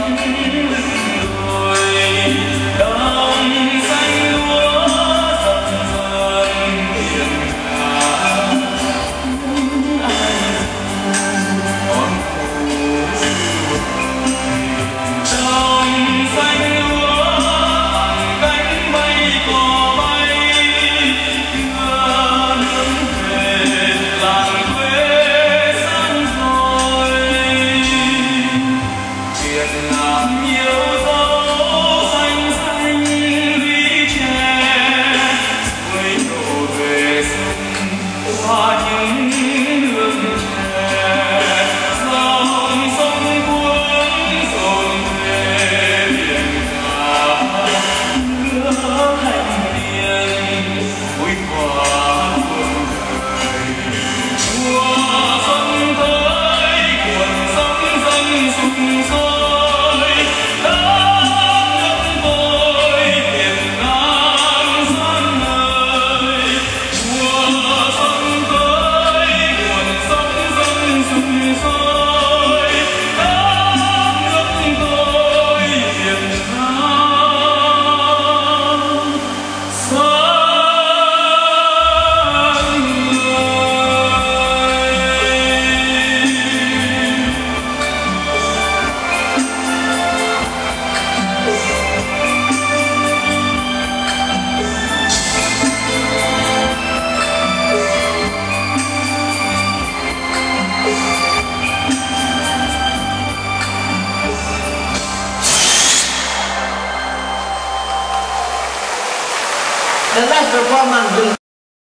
love you. The last performance will